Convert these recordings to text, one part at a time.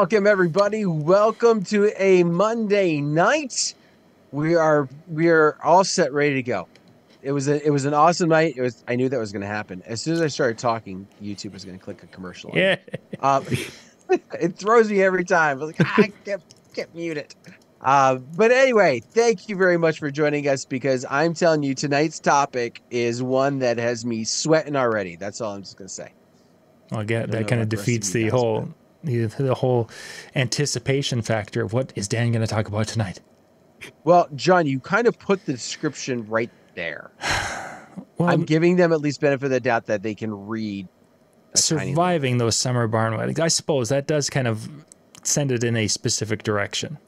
welcome everybody. Welcome to a Monday night. We are we are all set, ready to go. It was a it was an awesome night. It was I knew that was going to happen. As soon as I started talking, YouTube was going to click a commercial. Yeah. Um, it throws me every time. I was like, I can't, can't mute it. Uh, but anyway, thank you very much for joining us because I'm telling you, tonight's topic is one that has me sweating already. That's all I'm just going to say. Well, yeah, don't that kind of about the rest defeats the whole the, the whole anticipation factor of what is Dan going to talk about tonight. Well, John, you kind of put the description right there. Well, I'm giving them at least benefit of the doubt that they can read. a tiny little- surviving those summer barn weddings. I suppose that does kind of send it in a specific direction.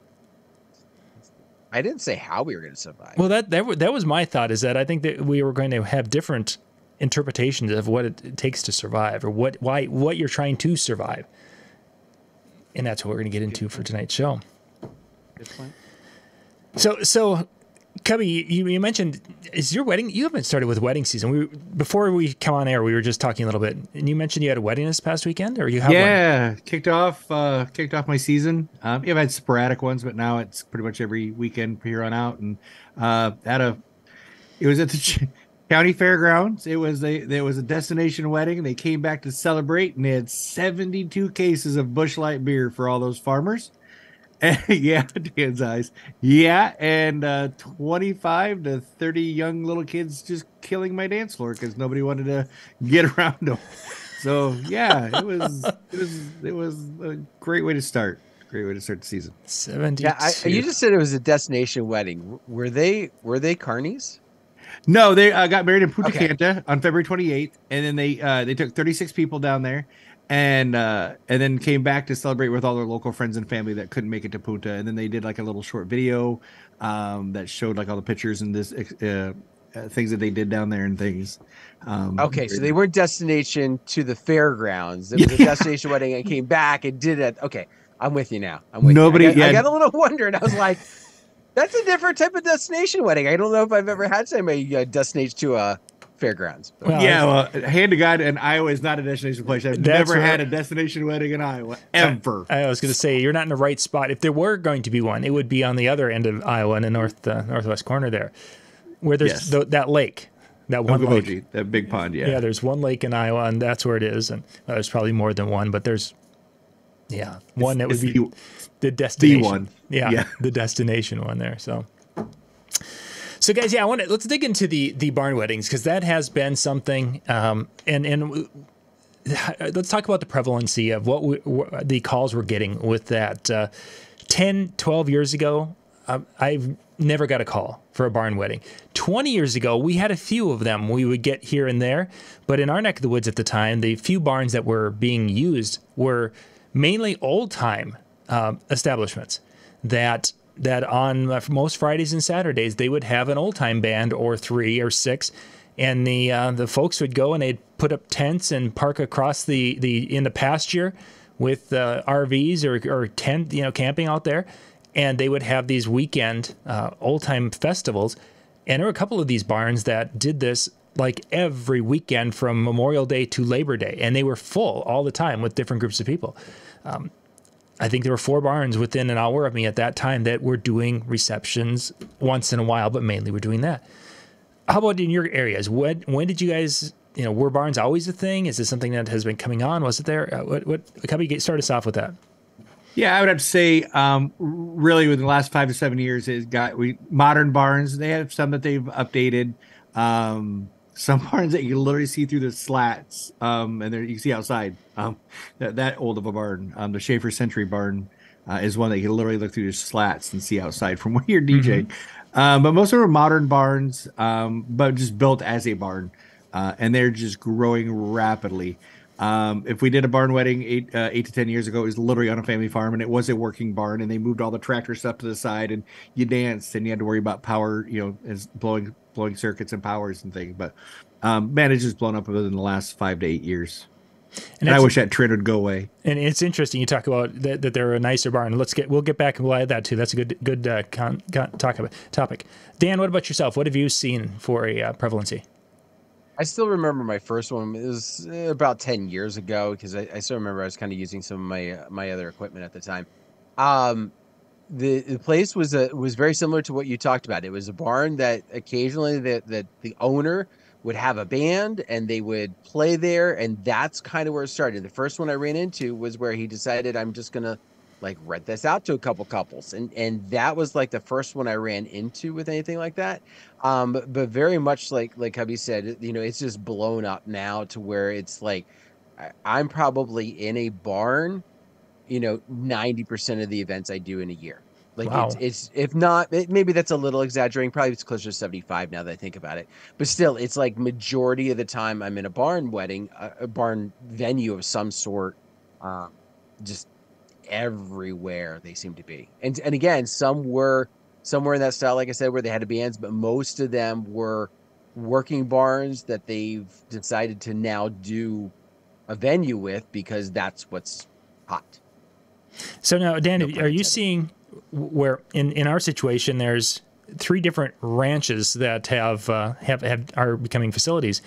I didn't say how we were going to survive. Well, that that that was my thought. Is that I think that we were going to have different interpretations of what it takes to survive, or what why what you're trying to survive, and that's what we're going to get into for tonight's show. Good point. So so. Cubby, you, you mentioned is your wedding? You haven't started with wedding season. We before we come on air, we were just talking a little bit, and you mentioned you had a wedding this past weekend, or you have one? yeah, kicked off uh kicked off my season. Um, yeah, I've had sporadic ones, but now it's pretty much every weekend from here on out. And uh, at a, it was at the county fairgrounds. It was a there was a destination wedding. They came back to celebrate, and they had seventy two cases of Busch Light beer for all those farmers. yeah, Dan's eyes. Yeah, and uh, 25 to 30 young little kids just killing my dance floor because nobody wanted to get around them. So yeah, it was it was it was a great way to start. Great way to start the season. seventy. Yeah, I, you just said it was a destination wedding. Were they were they carnies? No, they uh, got married in Punta Okay. On February 28th, and then they uh, they took 36 people down there, and uh, and then came back to celebrate with all their local friends and family that couldn't make it to Punta, and then they did like a little short video um, that showed like all the pictures and this uh, uh, things that they did down there and things. Um, Okay, so they weren't destination to the fairgrounds. It was a destination wedding and came back and did it. Okay, I'm with you now. I'm with Nobody- You. I, got, I got a little wondering. I was like, that's a different type of destination wedding. I don't know if I've ever had somebody uh, destination to a fairgrounds. Well, yeah, well, hand to God, and Iowa is not a destination place. I've That's never had a destination wedding in Iowa ever. I was going to say you're not in the right spot. If there were going to be one, it would be on the other end of Iowa, in the north uh, northwest corner there, where there's Yes. tho- that lake, that one lake. That big pond, yeah. Yeah. there's one lake in Iowa, and that's where it is. And uh, there's probably more than one, but there's yeah one that would be the- the destination one. Yeah, Yeah. the destination one there. So. So guys, yeah, I want to let's dig into the the barn weddings because that has been something, um, and and let's talk about the prevalency of what, we, what the calls we're getting with that. Uh, 10, 12 years ago, um, I've never got a call for a barn wedding. 20 years ago, we had a few of them we would get here and there. But in our neck of the woods at the time, the few barns that were being used were mainly old time um, establishments that that on uh, most Fridays and Saturdays they would have an old time band or three or six, and the uh, the folks would go and they'd put up tents and park across the the in the pasture with uh, RVs or or tent you know camping out there, and they would have these weekend uh, old time festivals, and there were a couple of these barns that did this like every weekend from Memorial Day to Labor Day, and they were full all the time with different groups of people. I think there were four barns within an hour of me at that time that were doing receptions once in a while, but mainly we're doing that. How about in your areas? When when did you guys, you know, were barns always a thing? Is this something that has been coming on? Was it there? Uh, what what? How about you get start us off with that? Yeah, I would have to say, um, really, within the last five to seven years, it got we modern barns. They have some that they've updated. Um, some barns that you can literally see through the slats, um, and there you see outside. Um, that that old of a barn, um, the Schaefer Century barn, uh, is one that you can literally look through the slats and see outside from where you're DJing. Um, but most of them are modern barns, um, but just built as a barn, uh, and they're just growing rapidly. Um, if we did a barn wedding eight uh, eight to ten years ago, it was literally on a family farm, and it was a working barn, and they moved all the tractor stuff to the side, and you danced, and you had to worry about power, you know, as blowing blowing circuits and powers and things. But um, man, it's just blown up within the last five to eight years. And, I wish that trend would go away. And it's interesting you talk about that, that they're a nicer barn. Let's get we'll get back and we'll add that too. That's a good good uh, con, con, talk about, topic. Dan, what about yourself? What have you seen for a uh, prevalency? I still remember my first one. It was eh, about ten years ago because I, I still remember I was kind of using some of my uh, my other equipment at the time. Um, the the place was a was very similar to what you talked about. It was a barn that occasionally the the, the owner would have a band and they would play there, and that's kind of where it started. The first one I ran into was where he decided I'm just gonna like rent this out to a couple couples and and that was like the first one i ran into with anything like that um but, but very much like like Cubby said you know it's just blown up now to where it's like i'm probably in a barn you know 90% of the events i do in a year like wow. it's, it's if not it, maybe that's a little exaggerating probably it's closer to 75 now that i think about it but still it's like majority of the time i'm in a barn wedding a, a barn venue of some sort um, just everywhere they seem to be. And and again, some were somewhere in that style, like I said, where they had to be bands, but most of them were working barns that they've decided to now do a venue with because that's what's hot. So now, Dan, no are you seeing where in in our situation there's three different ranches that have uh, have have are becoming facilities,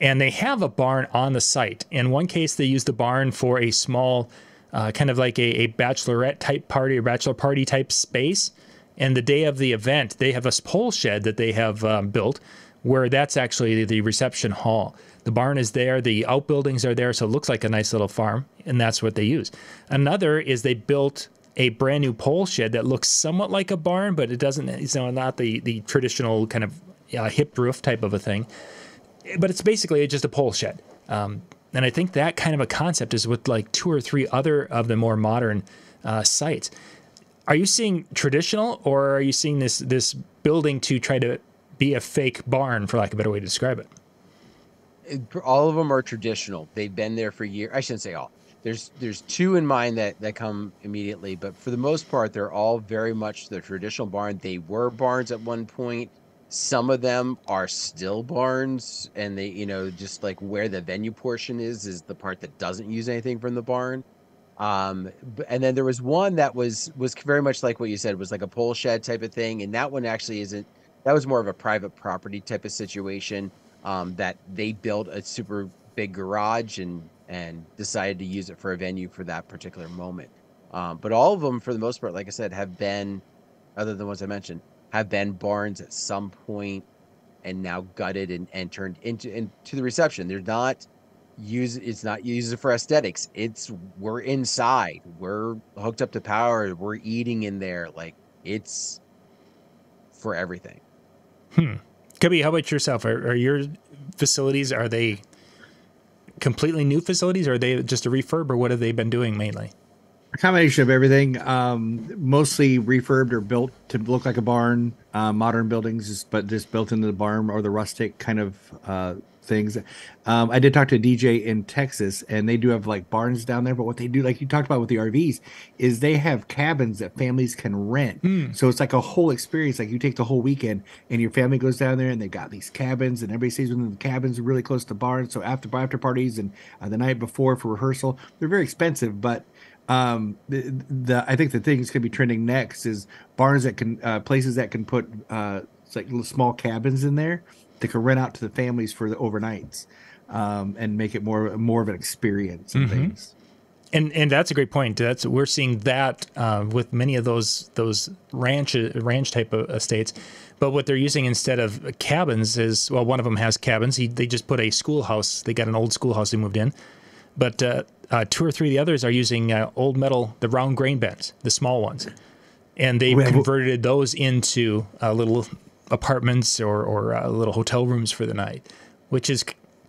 and they have a barn on the site. In one case, they use the barn for a small uh, kind of like a, a bachelorette type party or bachelor party type space. And the day of the event, they have a pole shed that they have um, built where that's actually the reception hall. The barn is there, the outbuildings are there, so it looks like a nice little farm, and that's what they use. Another is they built a brand new pole shed that looks somewhat like a barn, but it doesn't, it's not the, the traditional kind of uh, hip roof type of a thing. But it's basically just a pole shed. Um, and I think that kind of a concept is with like two or three other of the more modern uh, sites. Are you seeing traditional, or are you seeing this this building to try to be a fake barn, for lack of a better way to describe it? it all of them are traditional. They've been there for years. I shouldn't say all. There's there's two in mind that that come immediately, but for the most part, they're all very much the traditional barn. They were barns at one point. Some of them are still barns, and they, you know, just like where the venue portion is, is the part that doesn't use anything from the barn. Um, and then there was one that was was very much like what you said, was like a pole shed type of thing, and that one actually isn't. That was more of a private property type of situation. Um, that they built a super big garage and and decided to use it for a venue for that particular moment. Um, but all of them, for the most part, like I said, have been, other than the ones I mentioned, have been barns at some point and now gutted and, and turned into into the reception. They're not use it's not used for aesthetics. It's we're inside. We're hooked up to power. We're eating in there. Like it's for everything. Hmm. Cubby, how about yourself? Are, are your facilities are they completely new facilities or are they just a refurb or what have they been doing mainly? a combination of everything. Um, mostly refurbed or built to look like a barn. Uh, modern buildings, but just built into the barn or the rustic kind of uh, things. Um, I did talk to a DJ in Texas, and they do have like barns down there. But what they do, like you talked about with the RVs, is they have cabins that families can rent. Mm. So it's like a whole experience. Like you take the whole weekend, and your family goes down there, and they've got these cabins, and everybody stays within the cabins, really close to barns. So after after parties and uh, the night before for rehearsal, they're very expensive, but um the, the i think the thing that's going to be trending next is barns that can uh places that can put uh like little small cabins in there that can rent out to the families for the overnights um and make it more more of an experience and mm-hmm. things and and that's a great point. That's we're seeing that uh, with many of those those ranch ranch type of estates. But what they're using instead of cabins is well, one of them has cabins. He, they just put a schoolhouse. They got an old schoolhouse they moved in, but uh, uh, two or three of the others are using uh, old metal, the round grain bins, the small ones, and they've converted those into uh, little apartments or or uh, little hotel rooms for the night, which is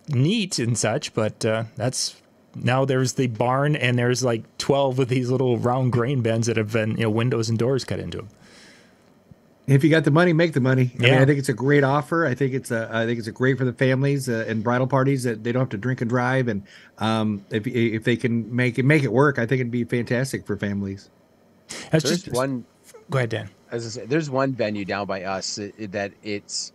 neat and such. But uh, that's now there's the barn and there's like twelve of these little round grain bins that have been you know windows and doors cut into them if you got the money, make the money. I yeah. mean, I think it's a great offer. I think it's a, I think it's a great for the families uh, and bridal parties that they don't have to drink and drive. And um, if if they can make it make it work, I think it'd be fantastic for families. That's there's just one. Go ahead, Dan. As I say, there's one venue down by us that it's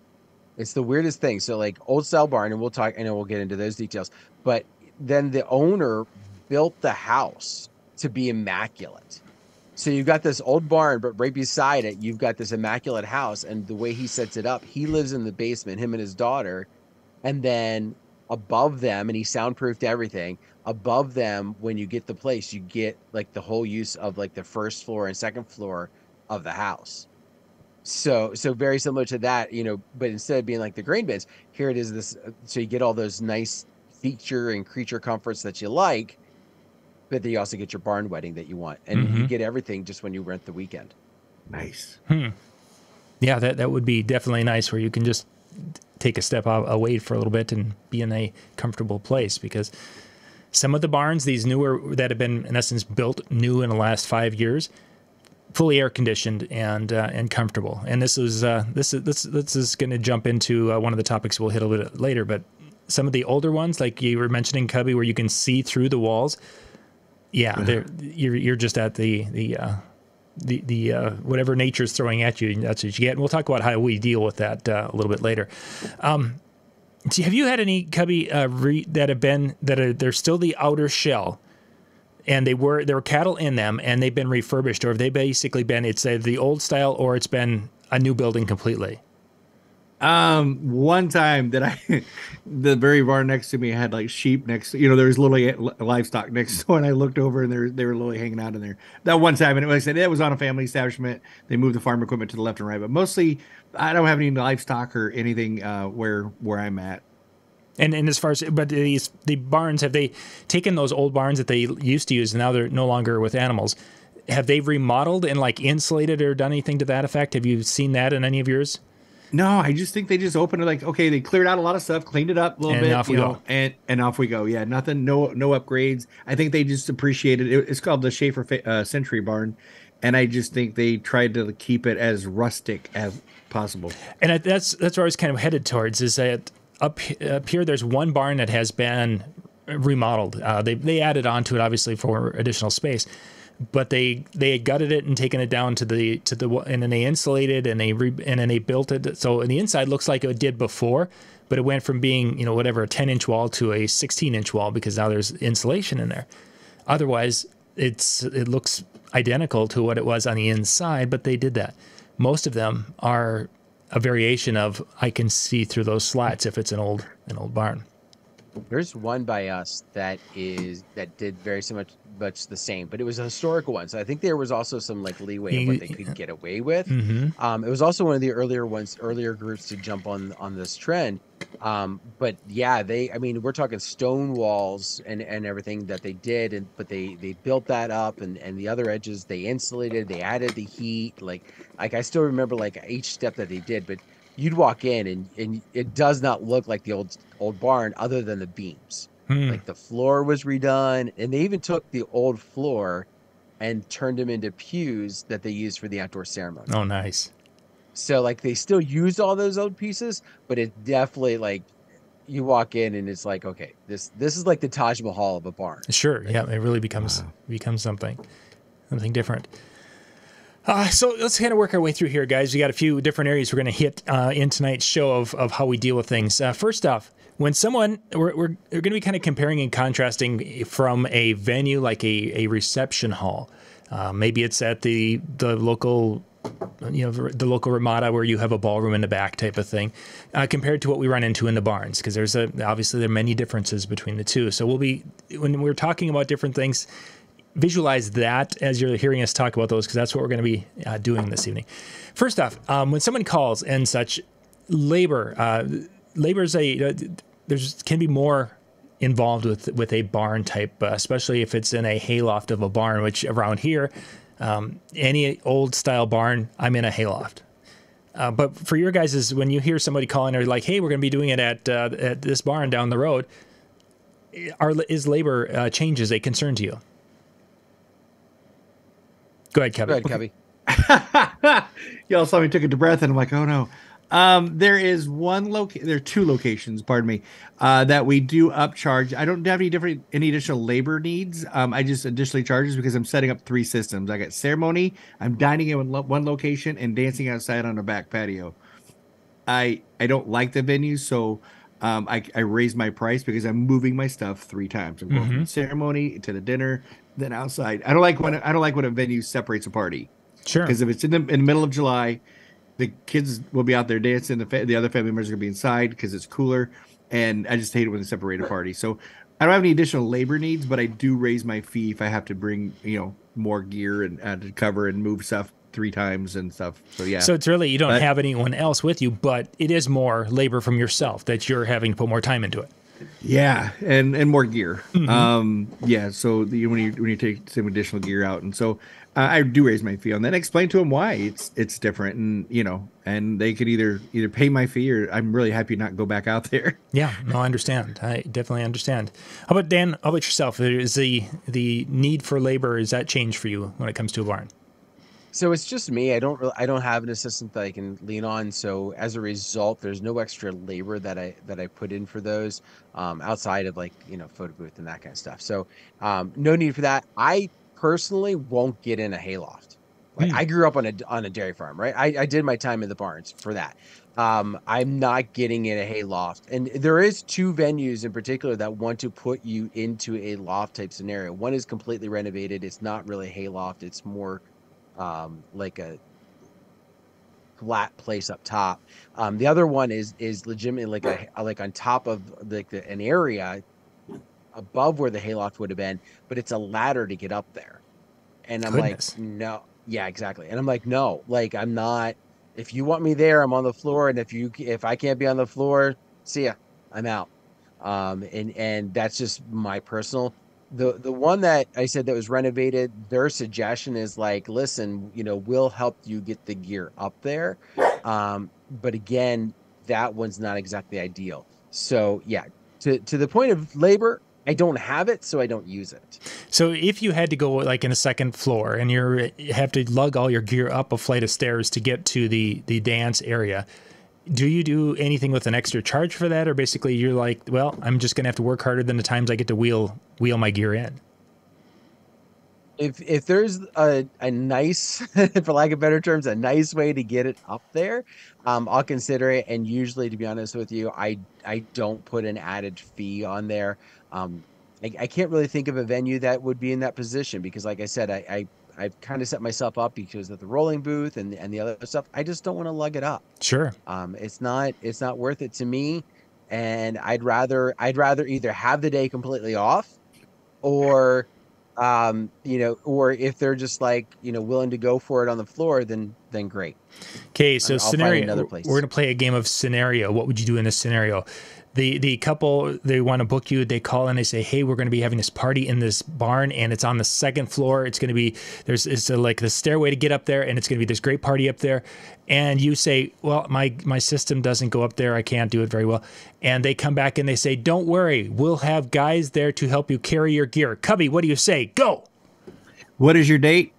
it's the weirdest thing. So like old style barn, and we'll talk. I know we'll get into those details. But then the owner built the house to be immaculate so you've got this old barn, but right beside it, you've got this immaculate house. And the way he sets it up, he lives in the basement, him and his daughter. and then above them, and he soundproofed everything. Above them, when you get the place, you get like the whole use of like the first floor and second floor of the house. So so very similar to that, you know, but instead of being like the grain bins, here it is this so you get all those nice feature and creature comforts that you like, but then you also get your barn wedding that you want. And you Mhm. get everything just when you rent the weekend. Nice. Yeah, that that would be definitely nice where you can just take a step out, away for a little bit and be in a comfortable place because some of the barns, these newer that have been in essence built new in the last five years, fully air conditioned and uh, and comfortable. And this is uh, this is this this is going to jump into uh, one of the topics we'll hit a little bit later. But some of the older ones, like you were mentioning, Cubby, where you can see through the walls. Yeah, they're, you're you're just at the the uh, the the uh, whatever nature's throwing at you, that's what you get. And we'll talk about how we deal with that uh, a little bit later. Um, have you had any cubby uh, re- that have been that are they're still the outer shell, and they were there were cattle in them, and they've been refurbished, or they've they basically been it's the old style, or it's been a new building completely? Um, one time that I, the very barn next to me had like sheep next. You know, there was literally livestock next door, and I looked over and they were they were literally hanging out in there. That one time, and like I said, it was on a family establishment. They moved the farm equipment to the left and right, but mostly I don't have any livestock or anything uh, where where I'm at. And and as far as but these the barns have they taken those old barns that they used to use and now they're no longer with animals? Have they remodeled and like insulated or done anything to that effect? Have you seen that in any of yours? No, I just think they just opened it like okay, they cleared out a lot of stuff, cleaned it up a little And bit, off we you know, go. and and off we go. Yeah, nothing, no no upgrades. I think they just appreciated it. It's called the Schaefer uh, Century Barn, and I just think they tried to keep it as rustic as possible. And that's that's where I was kind of headed towards. Is that up up here? There's one barn that has been remodeled. Uh, they they added on to it obviously for additional space, but they they gutted it and taken it down to the to the and then they insulated and they re, and then they built it. So the inside looks like it did before, but it went from being you know whatever a 10 inch wall to a 16 inch wall because now there's insulation in there. Otherwise, it's it looks identical to what it was on the inside, but they did that. Most of them are a variation of I can see through those slats if it's an old an old barn. There's one by us that is that did very so much much the same, but it was a historical one. So I think there was also some like leeway of what they could get away with. Mm-hmm. Um, it was also one of the earlier ones, earlier groups to jump on on this trend. Um, but yeah, they, I mean, we're talking stone walls and and everything that they did, and but they they built that up, and and the other edges they insulated, they added the heat, like like I still remember like each step that they did, but you'd walk in and and it does not look like the old old barn other than the beams. Hmm. Like the floor was redone, and they even took the old floor and turned them into pews that they used for the outdoor ceremony. Oh, nice. So like they still used all those old pieces, but it definitely like you walk in and it's like okay, this this is like the Taj Mahal of a barn. Sure. Yeah, it really becomes becomes something something different. Uh, so let's kind of work our way through here, guys. We got a few different areas we're going to hit uh, in tonight's show of, of how we deal with things. Uh, first off, when someone we're, we're, we're going to be kind of comparing and contrasting from a venue like a, a reception hall. Uh, maybe it's at the the local you know the local ramada where you have a ballroom in the back type of thing uh, compared to what we run into in the barns because there's a obviously there are many differences between the two so we'll be when we're talking about different things visualize that as you're hearing us talk about those because that's what we're going to be uh, doing this evening first off um, when someone calls and such labor uh, labor is a uh, there's can be more involved with with a barn type uh, especially if it's in a hayloft of a barn which around here um, any old style barn, I'm in a hayloft. Uh, but for your guys, is when you hear somebody calling or like, "Hey, we're going to be doing it at uh, at this barn down the road," are is labor uh, changes a concern to you? Go ahead, Kevin. Go ahead, Kevin. Y'all saw me took a deep breath and I'm like, oh no. Um, there is one location. There are two locations. Pardon me. Uh, that we do upcharge. I don't have any different any additional labor needs. Um, I just additionally charges because I'm setting up three systems. I got ceremony. I'm dining in one lo- one location and dancing outside on a back patio. I I don't like the venue, so um, I I raise my price because I'm moving my stuff three times. I'm going from the ceremony to the dinner, then outside. I don't like when I don't like when a venue separates a party Sure. because if it's in the in the middle of July, the kids will be out there dancing. The fa- the other family members are gonna be inside because it's cooler. and I just hate it when they separate a party. So I don't have any additional labor needs, but I do raise my fee if I have to bring you know more gear and uh, to cover and move stuff three times and stuff. So yeah. So it's really you don't But- have anyone else with you, but it is more labor from yourself that you're having to put more time into it. Yeah, and and more gear. Um, yeah. So the, when you when you take some additional gear out, and so uh, I do raise my fee on that. Explain to them why it's it's different, and you know, and they could either either pay my fee or I'm really happy not go back out there. Yeah, no, I understand. I definitely understand. How about Dan? How about yourself? Is the the need for labor is that change for you when it comes to a barn? So it's just me. I don't really, I don't have an assistant that I can lean on. So as a result, there's no extra labor that I that I put in for those um, outside of like you know photo booth and that kind of stuff. So um, no need for that. I personally won't get in a hayloft. Like Hmm. I grew up on a on a dairy farm, right? I, I did my time in the barns for that. Um, I'm not getting in a hayloft, and there is two venues in particular that want to put you into a loft type scenario. One is completely renovated. It's not really hayloft. It's more um, like a flat place up top. Um, the other one is is legitimately like a like on top of like the, an area above where the hayloft would have been, but it's a ladder to get up there. And I'm Goodness. like, no, yeah, exactly. And I'm like, no, like I'm not. If you want me there, I'm on the floor, and if you if I can't be on the floor, see ya, I'm out. Um, and and that's just my personal the the one that I said that was renovated, their suggestion is like, listen, you know, we'll help you get the gear up there. Um, but again, that one's not exactly ideal. So yeah, to to the point of labor, I don't have it, so I don't use it. So if you had to go like in a second floor and you're you have to lug all your gear up a flight of stairs to get to the the dance area, do you do anything with an extra charge for that, or basically you're like, well, I'm just gonna have to work harder than the times I get to wheel wheel my gear in? If if there's a, a nice, for lack of better terms, a nice way to get it up there, um, I'll consider it. And usually, to be honest with you, I I don't put an added fee on there. Um, I, I can't really think of a venue that would be in that position because, like I said, I, I I've kind of set myself up because of the rolling booth and and the other stuff. I just don't want to lug it up. Sure. Um, it's not it's not worth it to me, and I'd rather I'd rather either have the day completely off, or um, you know, or if they're just like you know willing to go for it on the floor, then then great. Okay, so I'll scenario. another place. We're gonna play a game of scenario. What would you do in this scenario? The the couple they want to book you. They call and they say, "Hey, we're going to be having this party in this barn, and it's on the second floor. It's going to be there's it's a, like the stairway to get up there, and it's going to be this great party up there." And you say, "Well, my my system doesn't go up there. I can't do it very well." And they come back and they say, "Don't worry, we'll have guys there to help you carry your gear." Cubby, what do you say? Go. What is your date?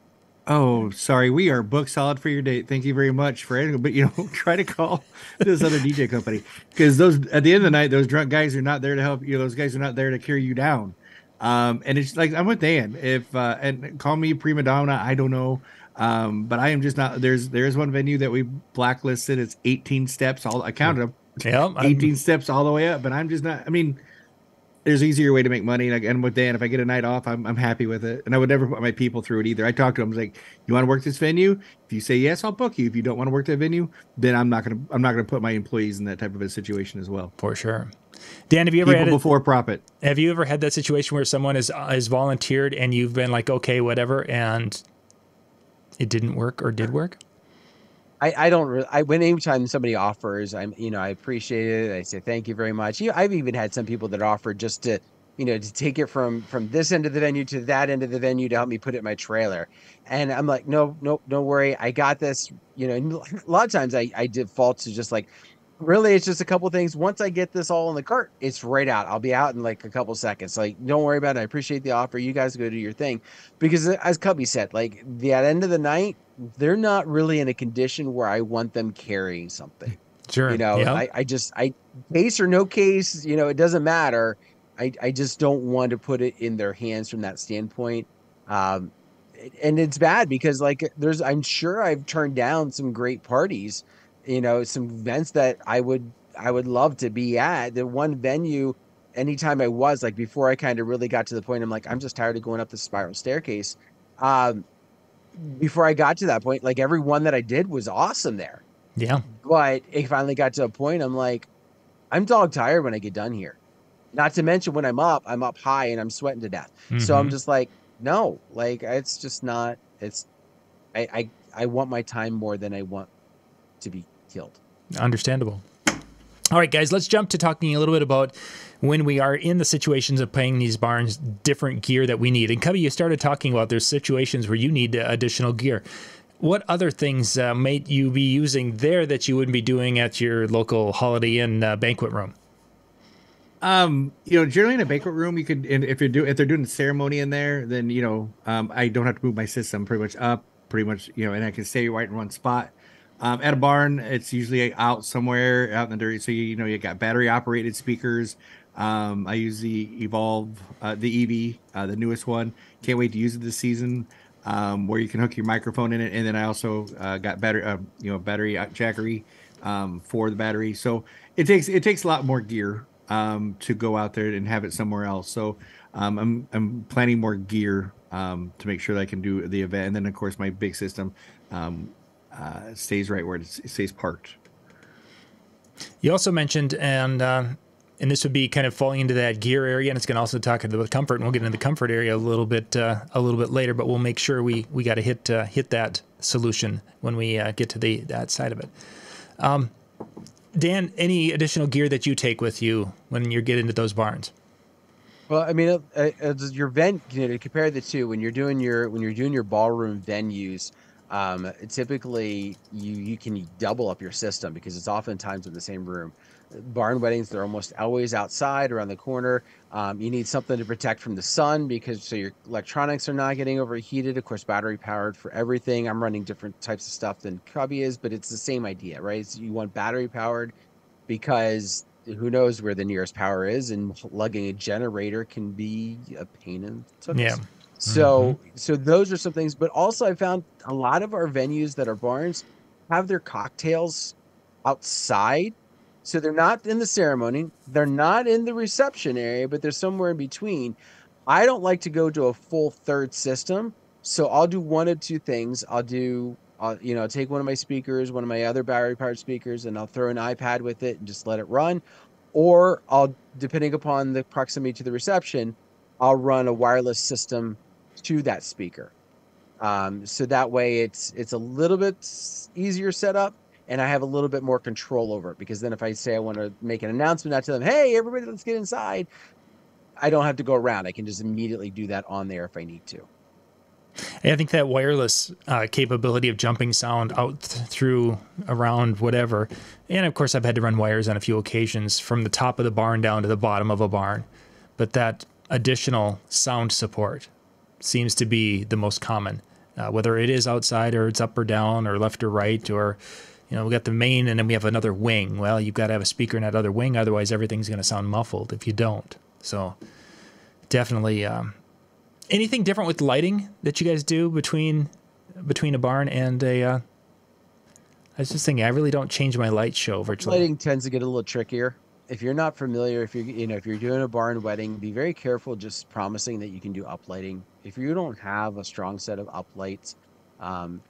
Oh, sorry, we are booked solid for your date. Thank you very much for it. But you know, try to call this other DJ company because those at the end of the night, those drunk guys are not there to help you. Those guys are not there to carry you down. Um, and it's like I'm with Dan. If uh, and call me prima donna, I don't know. Um, but I am just not. There's there's one venue that we blacklisted. It's 18 steps. All I counted them. Yeah, I'm- 18 steps all the way up. But I'm just not. I mean, there's easier way to make money. Like, and with Dan, if I get a night off, I'm, I'm happy with it. And I would never put my people through it either. I talked to them. I was like, you want to work this venue? If you say yes, I'll book you. If you don't want to work that venue, then I'm not gonna I'm not gonna put my employees in that type of a situation as well. for sure. Dan, have you ever People had a, before profit. Have you ever had that situation where someone has has volunteered and you've been like, okay, whatever, and it didn't work or did work? I, I don't really, I, when anytime somebody offers, I'm, you know, I appreciate it. I say, thank you very much. You I've even had some people that offer just to, you know, to take it from, from this end of the venue to that end of the venue to help me put it in my trailer. And I'm like, no, no, don't worry. I got this, you know, a lot of times I, I default to just like, really, it's just a couple things. Once I get this all in the cart, it's right out. I'll be out in like a couple seconds. Like, don't worry about it. I appreciate the offer. You guys go do your thing. Because as Cubby said, like the at end of the night, they're not really in a condition where I want them carrying something. Sure. You know, yeah. I, I just I case or no case, you know, it doesn't matter. I, I just don't want to put it in their hands from that standpoint. Um and it's bad because like there's I'm sure I've turned down some great parties, you know, some events that I would I would love to be at. The one venue anytime I was like before I kind of really got to the point I'm like I'm just tired of going up the spiral staircase. Um before I got to that point, like every one that I did was awesome there. yeah. But it finally got to a point I'm like, I'm dog tired when I get done here. Not to mention when I'm up, I'm up high and I'm sweating to death. So I'm Mhm. just like, no, like it's just not. It's I I I want my time more than I want to be killed. Understandable. All right, guys, let's jump to talking a little bit about when we are in the situations of playing these barns, different gear that we need. And Cubby, you started talking about there's situations where you need uh, additional gear. What other things uh, might you be using there that you wouldn't be doing at your local Holiday Inn uh, banquet room? Um, you know, generally in a banquet room, you could, and if you're doing, if they're doing a ceremony in there, then you know, um, I don't have to move my system pretty much up, pretty much, you know, and I can stay right in one spot. Um, at a barn, it's usually out somewhere out in the dirt. So you, you know, you got battery operated speakers. Um, I use the Evolve, uh, the EV, uh, the newest one. Can't wait to use it this season. Um, where you can hook your microphone in it, and then I also uh, got battery, uh, you know, battery jackery um, for the battery. So it takes it takes a lot more gear um, to go out there and have it somewhere else. So um, I'm I'm planning more gear to make sure that I can do the event, and then of course my big system um, uh, stays right where it stays parked. You also mentioned, and uh, and this would be kind of falling into that gear area, and it's going to also talk about comfort, and we'll get into the comfort area a little bit uh, a little bit later. But we'll make sure we we got to hit uh, hit that solution when we uh, get to the that side of it. Um, Dan, any additional gear that you take with you when you get into those barns? Well, I mean, uh, uh, your vent, you know, to compare the two, when you're doing your when you're doing your ballroom venues, um, typically you you can double up your system because it's oftentimes in the same room. Barn weddings, they're almost always outside around the corner. Um, you need something to protect from the sun because so your electronics are not getting overheated. Of course, battery powered for everything. I'm running different types of stuff than Cubby is, but it's the same idea, right? So you want battery powered because who knows where the nearest power is, and lugging a generator can be a pain in the tuchus. Yeah. So mm-hmm. so those are some things, but also I found a lot of our venues that are barns have their cocktails outside. So they're not in the ceremony, they're not in the reception area, but they're somewhere in between. I don't like to go to a full third system, so I'll do one of two things. I'll do I'll, you know, take one of my speakers, one of my other battery powered speakers, and I'll throw an iPad with it and just let it run. Or I'll, depending upon the proximity to the reception, I'll run a wireless system to that speaker. Um, so that way it's it's a little bit easier setup and I have a little bit more control over it because then if I say I want to make an announcement out to them, hey everybody let's get inside, I don't have to go around. I can just immediately do that on there if I need to. I think that wireless uh, capability of jumping sound out th- through around whatever, and of course I've had to run wires on a few occasions from the top of the barn down to the bottom of a barn, but that additional sound support seems to be the most common, uh, whether it is outside or it's up or down or left or right or. You know, we got the main and then we have another wing. Well, you've got to have a speaker in that other wing, otherwise everything's going to sound muffled if you don't. So, definitely, um, anything different with lighting that you guys do between between a barn and a uh, I was just thinking I really don't change my light show virtually. Lighting tends to get a little trickier. If you're not familiar, if you're you know if you're doing a barn wedding, be very careful just promising that you can do uplighting. If you don't have a strong set of uplights, um,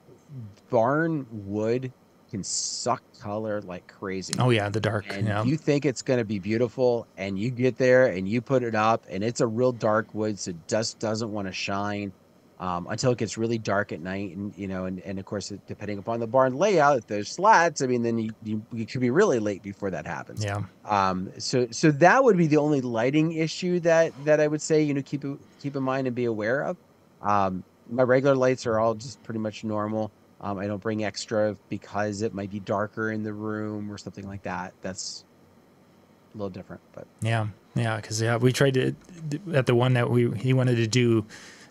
barn wood can suck color like crazy. Oh yeah, the dark. and yeah. you think it's going to be beautiful and you get there and you put it up and it's a real dark wood so it just doesn't want to shine um, until it gets really dark at night and you know and, and of course depending upon the barn layout if there's slats i mean then you, you, you could be really late before that happens. Yeah. um, so so that would be the only lighting issue that that i would say you know keep keep in mind and be aware of. Um, my regular lights are all just pretty much normal. Um, i don't bring extra because it might be darker in the room or something like that. That's a little different but Yeah, yeah, because yeah, we tried to at the one that we he wanted to do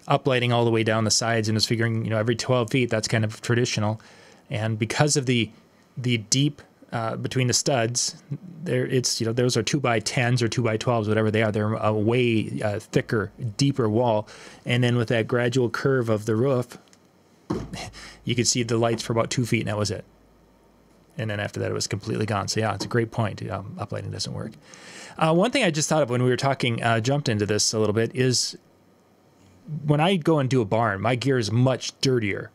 uplighting all the way down the sides and was figuring you know every 12 feet that's kind of traditional, and because of the the deep uh, between the studs, there it's you know those are two by tens or two by twelves whatever they are. They're a way uh, thicker, deeper wall, and then with that gradual curve of the roof, you could see the lights for about two feet and that was it. And then after that, it was completely gone. So yeah, it's a great point. Um, uplighting doesn't work. Uh, one thing I just thought of when we were talking, uh, jumped into this a little bit, is when I go and do a barn, my gear is much dirtier.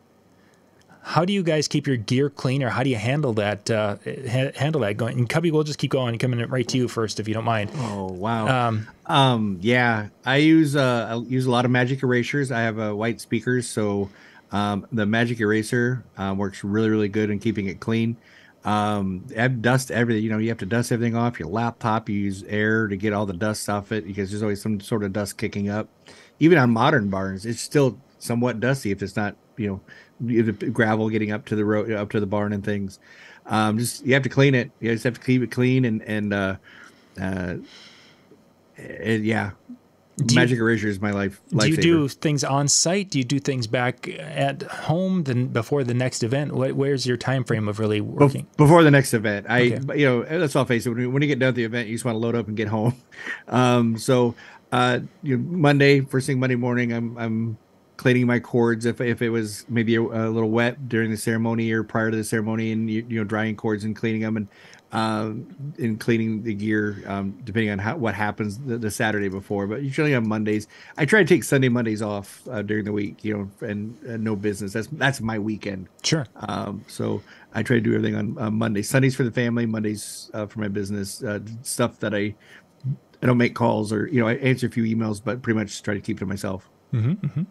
how do you guys keep your gear clean, or how do you handle that? Uh, ha- handle that going. And Cubby, we'll just keep going. Coming right to you first, if you don't mind. Oh wow. Um, um, yeah, I use uh, I use a lot of magic erasers. I have a uh, white speakers, so um, the magic eraser uh, works really really good in keeping it clean. Um, dust everything. You know, you have to dust everything off your laptop. You use air to get all the dust off it because there's always some sort of dust kicking up. Even on modern barns, it's still somewhat dusty if it's not you know the gravel getting up to the road up to the barn and things. Um, just you have to clean it. You just have to keep it clean and and uh, uh, and yeah. Do Magic you, erasure is my life. Do you do things on site? Do you do things back at home then before the next event? What, where's your time frame of really working? Before the next event, I okay. you know let's all face it. When, when you get done with the event, you just want to load up and get home. Um, so uh, you know, Monday, first thing Monday morning, I'm I'm cleaning my cords. If, if it was maybe a, a, little wet during the ceremony or prior to the ceremony and you, you know drying cords and cleaning them and um and cleaning the gear um depending on how what happens the, the saturday before but usually on mondays. I try to take sunday mondays off uh, during the week you know and, no business. That's that's my weekend. Sure. Um so i try to do everything on, on monday. Sundays for the family mondays uh, for my business uh, stuff that i i don't make calls or you know i answer a few emails but pretty much try to keep it to myself mm-hmm, mm-hmm.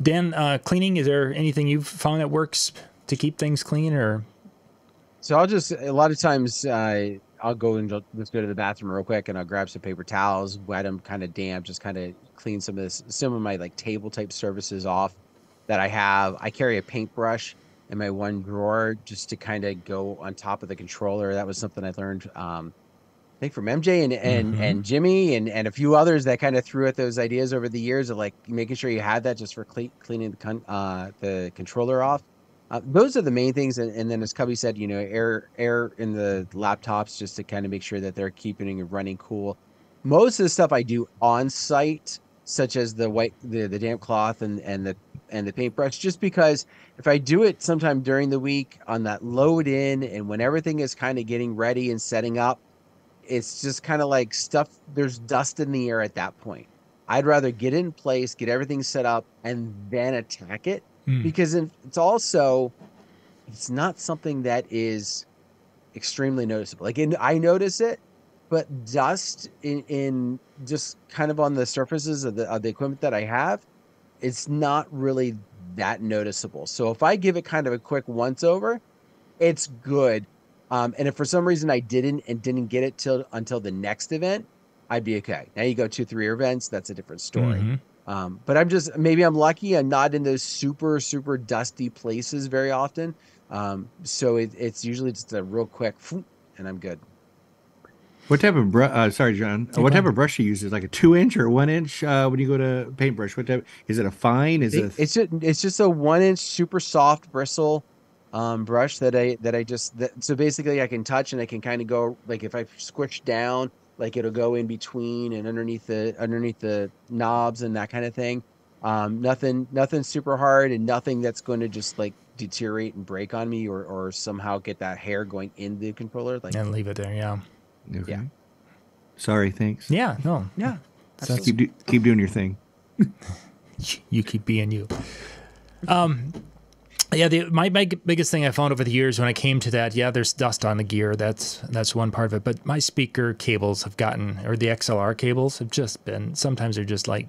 Dan, uh, cleaning, is there anything you've found that works to keep things clean or? So I'll just, a lot of times, uh, I'll go and let's go to the bathroom real quick and I'll grab some paper towels, wet them kind of damp, just kind of clean some of this, some of my like table type surfaces off that I have. I carry a paintbrush in my one drawer just to kind of go on top of the controller. That was something I learned um, think from MJ and and mm-hmm. and Jimmy and and a few others that kind of threw at those ideas over the years of like making sure you had that just for cle- cleaning the con- uh, the controller off. Uh, those are the main things, and, and, then as Cubby said, you know, air air in the laptops just to kind of make sure that they're keeping it running cool. Most of the stuff I do on site, such as the white the the damp cloth and and the and the paintbrush, just because if I do it sometime during the week on that load in and when everything is kind of getting ready and setting up, it's just kind of like stuff there's dust in the air at that point. I'd rather get in place get everything set up and then attack it. Mm. because it's also it's not something that is extremely noticeable. Like in, i notice it but dust in, in just kind of on the surfaces of the, of the equipment that i have it's not really that noticeable. So if i give it kind of a quick once over it's good um, and if for some reason I didn't and didn't get it till until the next event, I'd be okay. Now you go two, three events, that's a different story. Mm-hmm. Um, but I'm just maybe I'm lucky. I'm not in those super super dusty places very often. Um, so it, it's usually just a real quick, and I'm good. What type of brush? Uh, sorry, John. Uh, what type of brush you use? Is like a two inch or one inch uh, when you go to paintbrush? What type? Is it a fine? Is it? A... It's just it's just a one inch super soft bristle um, brush that I that I just that, so basically I can touch and I can kind of go like if I squish down like it'll go in between and underneath the underneath the knobs and that kind of thing. Um, nothing nothing super hard and nothing that's going to just like deteriorate and break on me or or somehow get that hair going in the controller like and leave it there. Yeah. Okay. Yeah. Sorry. Thanks. Yeah. No. Yeah. So keep do, keep doing your thing. you keep being you. Um, yeah, the, my, my biggest thing I found over the years when I came to that, yeah, there's dust on the gear. That's that's one part of it. But my speaker cables have gotten, or the XLR cables have just been. Sometimes they're just like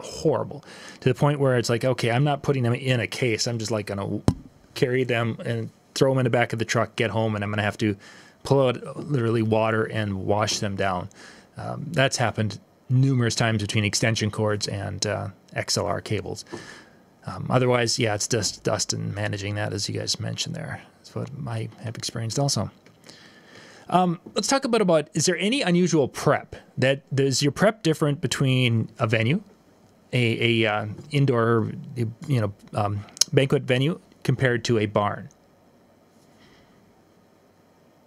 horrible to the point where it's like, okay, I'm not putting them in a case. I'm just like gonna carry them and throw them in the back of the truck, get home, and I'm gonna have to pull out literally water and wash them down. Um, that's happened numerous times between extension cords and uh, XLR cables. Um, otherwise, yeah, it's just dust and managing that, as you guys mentioned there. That's what I have experienced also. Um, let's talk about about is there any unusual prep that is your prep different between a venue, a, a uh, indoor you know um, banquet venue compared to a barn?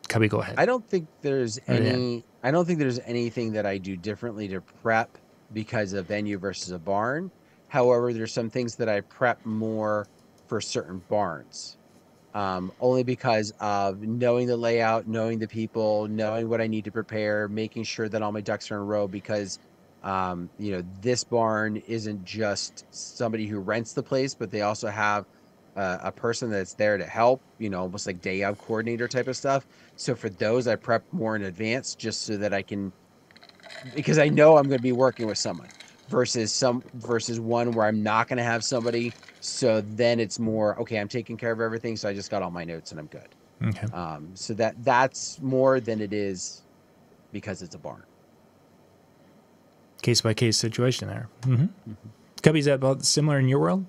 Cubby, go ahead. I don't think there's any. I don't think there's anything that I do differently to prep because a venue versus a barn. However, there's some things that I prep more for certain barns. Um, only because of knowing the layout, knowing the people, knowing what I need to prepare, making sure that all my ducks are in a row. Because um, you know this barn isn't just somebody who rents the place, but they also have a, a person that's there to help, you know, almost like day of coordinator type of stuff. So for those, I prep more in advance just so that I can, because I know I'm going to be working with someone versus some versus one where I'm not going to have somebody. So then it's more okay. I'm taking care of everything, so I just got all my notes and I'm good. Okay. Um, so that that's more than it is because it's a barn. Case by case situation there. Mm-hmm. Cubby, is that about similar in your world?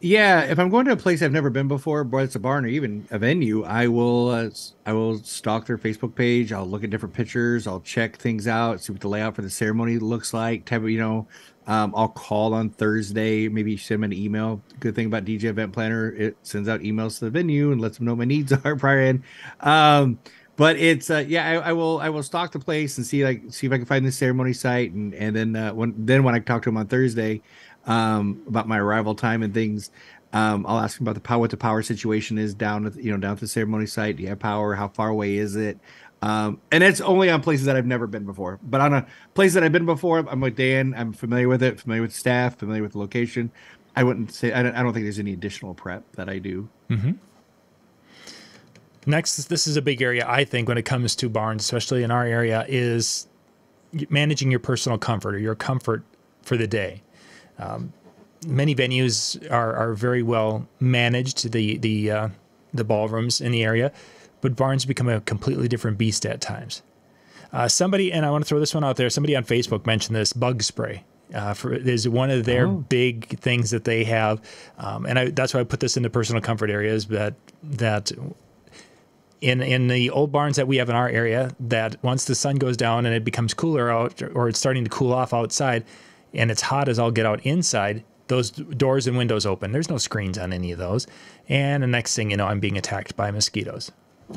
Yeah, if I'm going to a place I've never been before, whether it's a barn or even a venue, I will uh, s- I will stalk their Facebook page. I'll look at different pictures. I'll check things out, see what the layout for the ceremony looks like. Type of you know, um, I'll call on Thursday, maybe send them an email. Good thing about DJ Event Planner, it sends out emails to the venue and lets them know my needs are prior in. Um, but it's uh, yeah, I, I will I will stalk the place and see like see if I can find the ceremony site and and then uh, when then when I talk to them on Thursday um, about my arrival time and things. Um, I'll ask them about the power, what the power situation is down at you know down at the ceremony site. Do you have power? How far away is it? Um, and it's only on places that I've never been before. But on a place that I've been before, I'm with Dan. I'm familiar with it, familiar with staff, familiar with the location. I wouldn't say I don't, I don't think there's any additional prep that I do. Next, this is a big area I think when it comes to barns, especially in our area, is managing your personal comfort or your comfort for the day. Um, many venues are, are very well managed, the the uh, the ballrooms in the area, but barns become a completely different beast at times. Uh, somebody, and I want to throw this one out there. Somebody on Facebook mentioned this bug spray. Uh, for is one of their Oh. big things that they have, um, and I, that's why I put this in the personal comfort areas. That that in in the old barns that we have in our area that once the sun goes down and it becomes cooler out or it's starting to cool off outside and it's hot as all get out inside those doors and windows open there's no screens on any of those and the next thing you know i'm being attacked by mosquitoes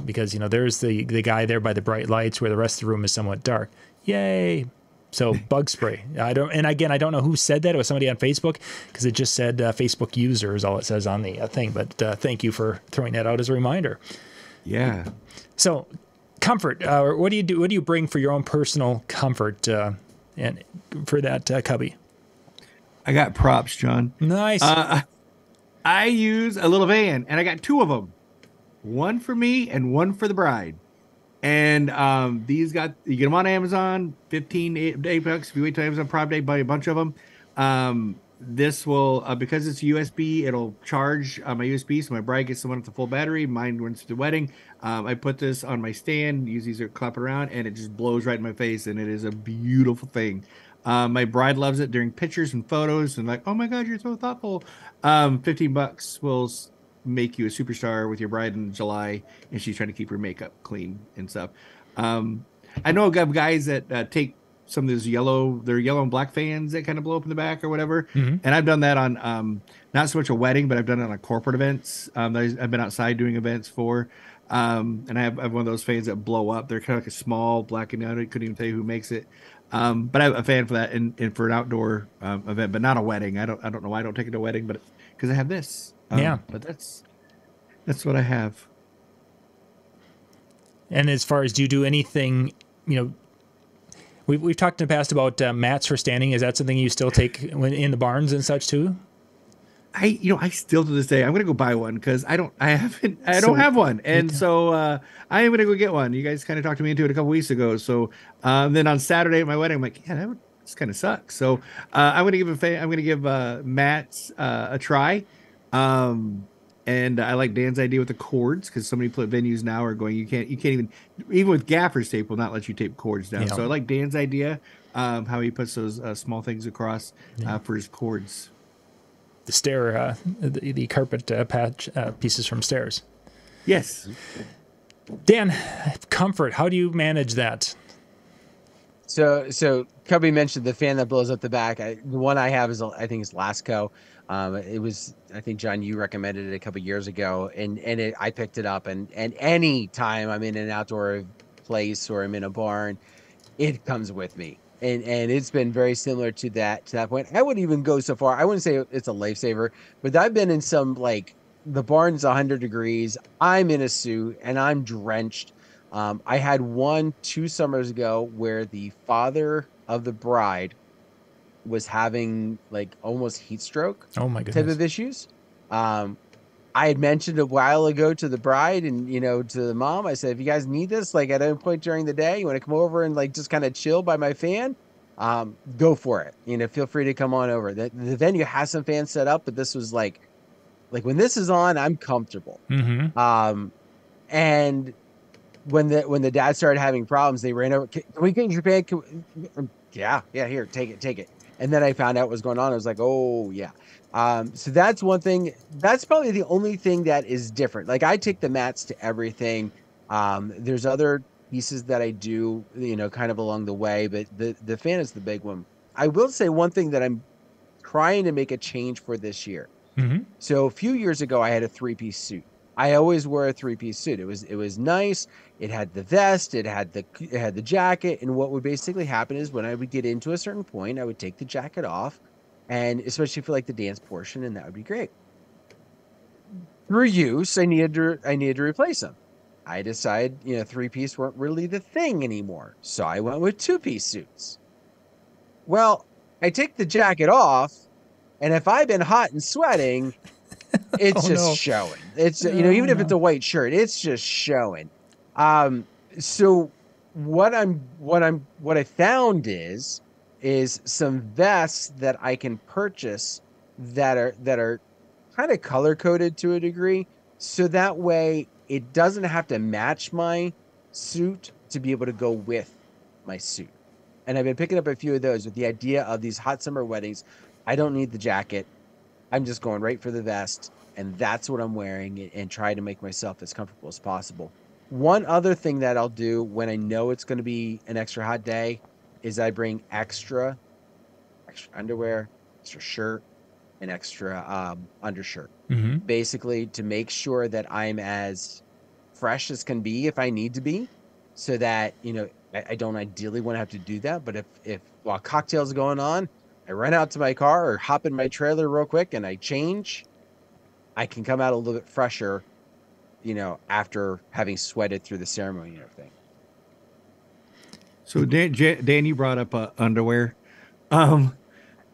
because you know there's the the guy there by the bright lights where the rest of the room is somewhat dark yay so bug spray i don't and again i don't know who said that it was somebody on facebook because it just said uh, facebook user is all it says on the uh, thing but uh, thank you for throwing that out as a reminder Yeah. so, comfort. Uh, what do you do? What do you bring for your own personal comfort uh, and for that uh, cubby? I got props, John. Nice. Uh, I use a little van, and I got two of them, one for me and one for the bride. And um, these got you get them on Amazon, fifteen bucks. If you wait till Amazon Prime Day, buy a bunch of them. Um, this will uh, because it's USB, it'll charge uh, my USB, so my bride gets the one with the full battery. Mine runs to the wedding. Um, I put this on my stand, use these to clap around, and it just blows right in my face, and it is a beautiful thing. Um, my bride loves it during pictures and photos, and like, oh my god, you're so thoughtful. Um, Fifteen bucks will make you a superstar with your bride in July, and she's trying to keep her makeup clean and stuff. Um, I know of guys that uh, take some of those yellow, they're yellow and black fans that kind of blow up in the back or whatever, Mhm. and I've done that on um, not so much a wedding, but I've done it on corporate events. Um, that I've been outside doing events for. Um, and I have, I have one of those fans that blow up. They're kind of like a small black and white. I couldn't even tell you who makes it. Um, but I have a fan for that and, and for an outdoor um, event, but not a wedding. I don't I don't know why I don't take it to a wedding, but because I have this. Um, Yeah. But that's that's what I have. and as far as do you do anything, you know, we've we've talked in the past about uh, mats for standing. Is that something you still take when in the barns and such too? I you know I still to this day I'm gonna go buy one because I don't I haven't I So- don't have one and so uh, I am gonna go get one. You guys kind of talked me into it a couple weeks ago. So um, then on Saturday at my wedding I'm like yeah that would this kind of sucks. So uh, I'm gonna give a fa- I'm gonna give uh, mats uh, a try. Um, and I like Dan's idea with the cords because so many pl- venues now are going you can't you can't even even with gaffer's tape will not let you tape cords down. Yeah. So I like Dan's idea um, how he puts those uh, small things across uh, for his cords. The stair, uh, the, the carpet uh, patch uh, pieces from stairs. Yes. Dan, comfort. How do you manage that? So, so Cubby mentioned the fan that blows up the back. I, the one I have is, I think, is Lasko. Um, it was, I think, John, you recommended it a couple years ago, and and it, I picked it up. And and any time I'm in an outdoor place or I'm in a barn, it comes with me. And and it's been very similar to that to that point. I would even go so far. I wouldn't say it's a lifesaver, but I've been in some like the barn's 100 degrees. I'm in a suit and I'm drenched. Um, I had one two summers ago where the father of the bride was having like almost heat stroke Oh my type of issues. Um, I had mentioned a while ago to the bride and you know to the mom. I said, if you guys need this, like at any point during the day, you want to come over and like just kind of chill by my fan, um, go for it. You know, feel free to come on over. The, the venue has some fans set up, but this was like, like when this is on, I'm comfortable. Mm-hmm. Um, and when the when the dad started having problems, they ran over. Can, we get your fan? Can we-" yeah, yeah, here, take it, take it. And then I found out what was going on. I was like, oh yeah. Um, so that's one thing. That's probably the only thing that is different. Like I take the mats to everything. Um, there's other pieces that I do, you know, kind of along the way, but the the fan is the big one. I will say one thing that I'm trying to make a change for this year. Mm-hmm. So a few years ago, I had a three piece suit. I always wore a three piece suit. It was it was nice. It had the vest. It had the it had the jacket. And what would basically happen is when I would get into a certain point, I would take the jacket off, and especially for like the dance portion, and that would be great. Through use, I needed to I needed to replace them. I decided you know three piece weren't really the thing anymore, so I went with two piece suits. Well, I take the jacket off, and if I've been hot and sweating, it's Oh, just no. showing. It's you know Oh, even if it's a white shirt, it's just showing. Um, so what I'm what I'm what I found is is some vests that I can purchase that are that are kind of color coded to a degree, so that way it doesn't have to match my suit to be able to go with my suit. And I've been picking up a few of those with the idea of these hot summer weddings. I don't need the jacket. I'm just going right for the vest, and that's what I'm wearing and, try to make myself as comfortable as possible. One other thing that I'll do when I know it's going to be an extra hot day is I bring extra, extra underwear, extra shirt, and extra um, undershirt Mm-hmm. basically to make sure that I'm as fresh as can be if I need to be, so that you know I, I don't ideally want to have to do that. But if if while cocktails are going on, I run out to my car or hop in my trailer real quick and I change, I can come out a little bit fresher, you know, after having sweated through the ceremony and everything. So Dan, Dan you brought up uh, underwear. Um,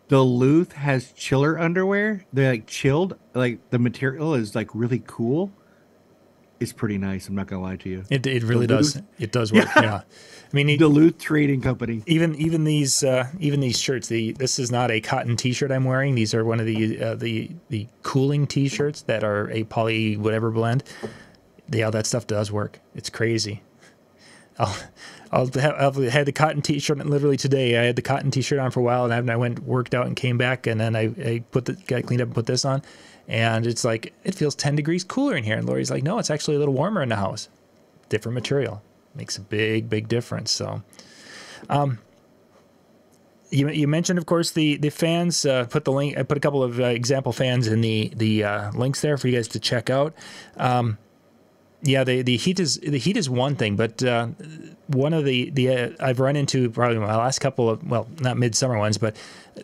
Duluth has chiller underwear. They're like chilled. Like the material is like really cool. It's pretty nice. I'm not gonna lie to you. It, it really Duluth? does. It does work. Yeah. I mean, it- Duluth Trading Company. even even these uh, even these shirts. The this is not a cotton T-shirt I'm wearing. These are one of the uh, the the cooling T-shirts that are a poly whatever blend. Yeah, that stuff does work. It's crazy. I'll, I'll have, I've had the cotton T-shirt literally today. I had the cotton T-shirt on for a while, and then I went worked out and came back, and then I, I put the got cleaned up and put this on, and it's like it feels ten degrees cooler in here. And Lori's like, no, it's actually a little warmer in the house. Different material makes a big big difference. So. You, you mentioned, of course, the the fans. Uh, put the link. I put a couple of uh, example fans in the the uh, links there for you guys to check out. Um, yeah, the the heat is the heat is one thing, but uh, one of the the uh, I've run into probably my last couple of well, not midsummer ones, but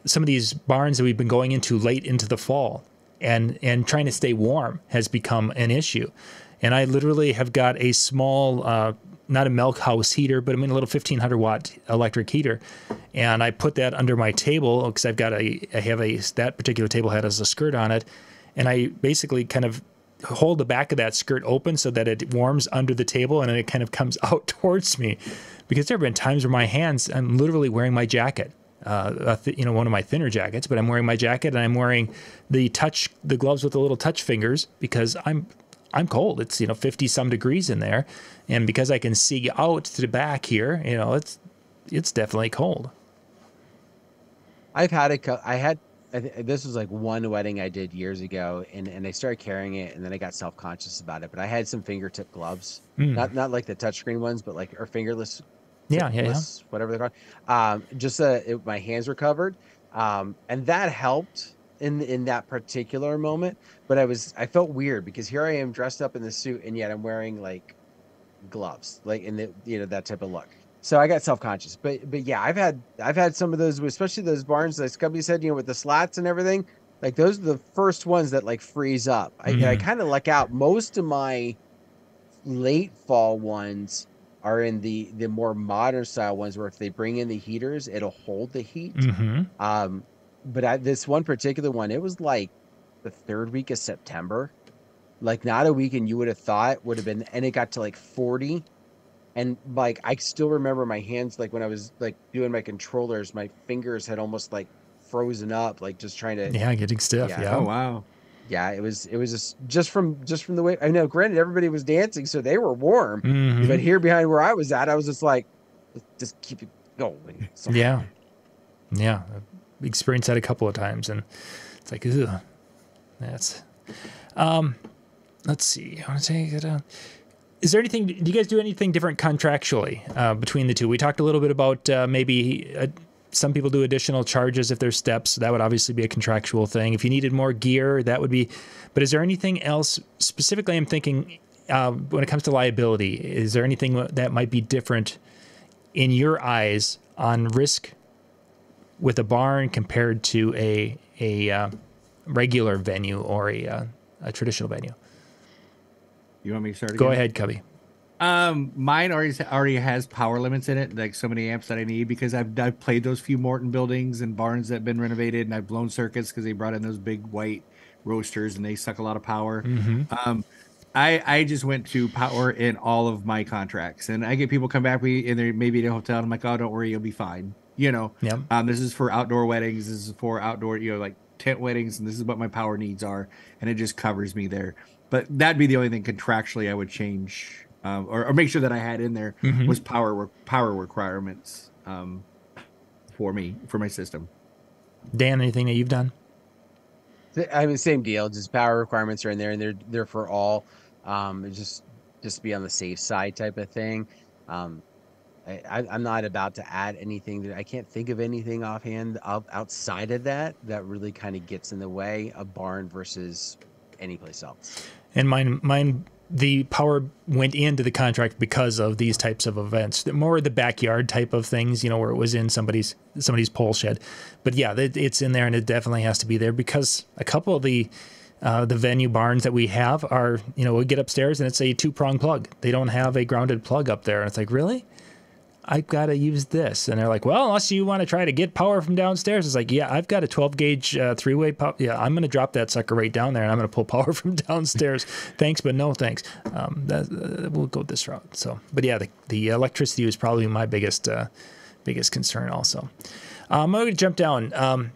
some of these barns that we've been going into late into the fall, and and trying to stay warm has become an issue. And I literally have got a small, uh, not a milk house heater, but I mean a little 1500 watt electric heater, and I put that under my table because I've got a I have a that particular table head has a skirt on it, and I basically kind of hold the back of that skirt open so that it warms under the table and it kind of comes out towards me. Because there have been times where my hands i'm literally wearing my jacket uh, a th- you know one of my thinner jackets but i'm wearing my jacket and i'm wearing the touch the gloves with the little touch fingers because i'm i'm cold it's you know 50 some degrees in there and because i can see out to the back here you know it's it's definitely cold I've had a, I had, I th- this was like one wedding I did years ago, and, and I started carrying it, and then I got self conscious about it. But I had some fingertip gloves, Mm. not not like the touchscreen ones, but like or fingerless, yeah yeah yeah whatever they're called. Um, just uh, it, my hands were covered, um, and that helped in in that particular moment. But I was I felt weird because here I am dressed up in the suit, and yet I'm wearing like gloves, like in the you know that type of look. So I got self conscious, but but yeah, I've had I've had some of those, especially those barns, like Cubby said, you know, with the slats and everything. Like those are the first ones that like freeze up. I, I Mhm. kind of luck out. Most of my late fall ones are in the the more modern style ones, where if they bring in the heaters, it'll hold the heat. mm-hmm Um, but I, this one particular one, it was like the third week of September, like not a weekend you would have thought would have been, and it got to like 40. And like I still remember my hands like when I was like doing my controllers, my fingers had almost like frozen up, like just trying to Yeah, getting stiff. Yeah. Yeah. Oh wow. Yeah, it was it was just just from just from the way I know. Granted, everybody was dancing, so they were warm. Mhm. But here behind where I was at, I was just like, just keep it going. So- Yeah. Yeah. I've experienced that a couple of times and it's like, ugh. That's um let's see. I want to take it down. Is there anything do you guys do anything different contractually uh, between the two? We talked a little bit about uh, maybe uh, some people do additional charges if there's steps. That would obviously be a contractual thing. If you needed more gear, that would be. But is there anything else specifically? I'm thinking uh, when it comes to liability. Is there anything that might be different in your eyes on risk with a barn compared to a a uh, regular venue or a uh, a traditional venue? You want me to start? Go ahead, Cubby. Um, mine already already has power limits in it, like so many amps that I need because I've I've played those few Morton buildings and barns that have been renovated, and I've blown circuits because they brought in those big white roasters and they suck a lot of power. Um, I I just went to power in all of my contracts, and I get people come back me and they're maybe in a hotel, and I'm like, oh, don't worry, you'll be fine. You know, Yep. um, this is for outdoor weddings. This is for outdoor, you know, like tent weddings, and this is what my power needs are, and it just covers me there. But that'd be the only thing contractually I would change, um, or, or make sure that I had in there Mhm. was power power requirements um, for me for my system. Dan, anything that you've done? I mean, same deal. Just power requirements are in there, and they're they're for all. Um, just just be on the safe side type of thing. Um, I, I, I'm not about to add anything that I can't think of anything offhand out, outside of that that really kind of gets in the way of barn versus any place else. And mine, mine, the power went into the contract because of these types of events. More the backyard type of things, you know, where it was in somebody's somebody's pole shed. But yeah, it's in there, and it definitely has to be there because a couple of the uh, the venue barns that we have are, you know, we get upstairs and it's a two prong plug. They don't have a grounded plug up there, and it's like, really? I've got to use this. And they're like, well, unless you want to try to get power from downstairs. It's like, yeah, I've got a 12 gauge uh, three way power. Yeah, I'm going to drop that sucker right down there and I'm going to pull power from downstairs. thanks, but no thanks. Um, that, uh, we'll go this route. So, but yeah, the, the electricity was probably my biggest, uh, biggest concern also. Um, I'm going to jump down. Um,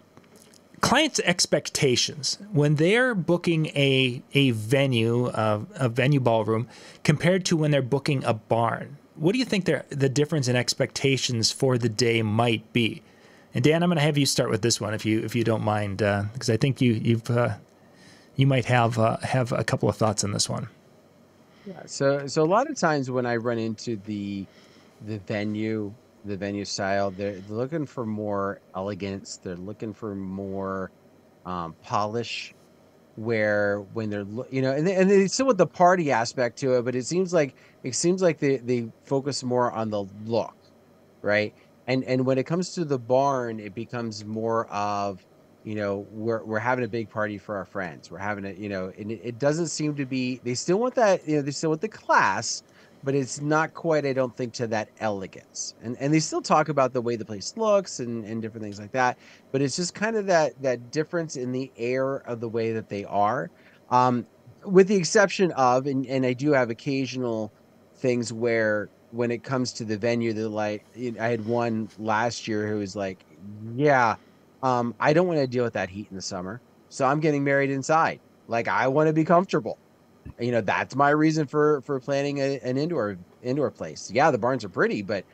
clients' expectations when they're booking a a venue, uh, a venue ballroom, compared to when they're booking a barn. What do you think the difference in expectations for the day might be? And Dan, I'm going to have you start with this one if you if you don't mind, because I think you you've uh, you might have uh, have a couple of thoughts on this one. Yeah. So so a lot of times when I run into the the venue, the venue style, they're, looking for more elegance. They're looking for more um, polish. Where when they're you know, and they, and they still with the party aspect to it, but it seems like it seems like they they focus more on the look, right? And and when it comes to the barn, it becomes more of you know we're we're having a big party for our friends. We're having a you know and it, it doesn't seem to be they still want that you know they still want the class but it's not quite i don't think to that elegance. And and they still talk about the way the place looks and and different things like that but it's just kind of that that difference in the air of the way that they are. Um with the exception of and, and i do have occasional things where when it comes to the venue they're like i had one last year who was like yeah um, I don't want to deal with that heat in the summer. So I'm getting married inside. Like I want to be comfortable. You know, that's my reason for for planning a, an indoor indoor place. Yeah, the barns are pretty, but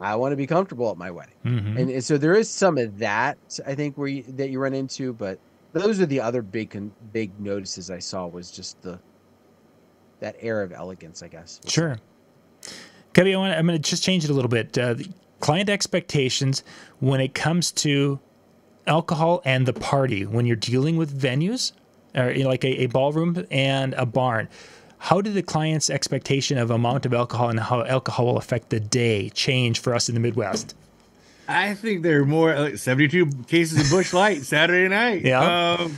I want to be comfortable at my wedding. Mhm. And, and so there is some of that I think where you, that you run into, but those are the other big big notices I saw was just the that air of elegance, I guess. Sure. Kevin, I want I'm going to just change it a little bit. Uh, the client expectations when it comes to alcohol and the party, when you're dealing with venues, or you know, like a, a ballroom and a barn, how do the client's expectation of amount of alcohol and how alcohol will affect the day change for us in the Midwest? I think there are more like 72 cases of Busch Light Saturday night. Yeah. Um,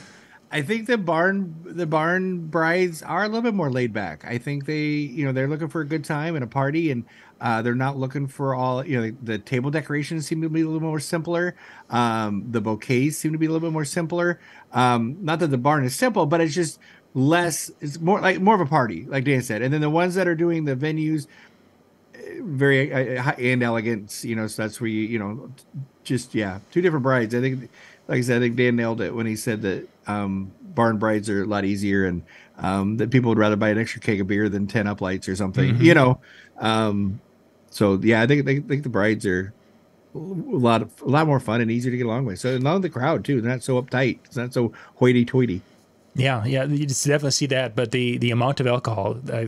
I think the barn the barn brides are a little bit more laid back. I think they, you know, they're looking for a good time and a party and uh, they're not looking for all, you know, the table decorations seem to be a little more simpler. Um, the bouquets seem to be a little bit more simpler. Um, not that the barn is simple, but it's just less. It's more like more of a party, like Dan said. And then the ones that are doing the venues, eh, very uh, high and elegant. You know, so that's where you you know, just yeah, two different brides. I think, like I said, I think Dan nailed it when he said that um, barn brides are a lot easier and um, that people would rather buy an extra keg of beer than ten up lights or something. Mhm. You know, um, so yeah, I think I think the brides are a lot of, a lot more fun and easier to get along with. So along the crowd too, they're not so uptight. It's not so hoity-toity. Yeah, yeah, you just definitely see that. But the the amount of alcohol uh,